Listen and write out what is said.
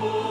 Oh.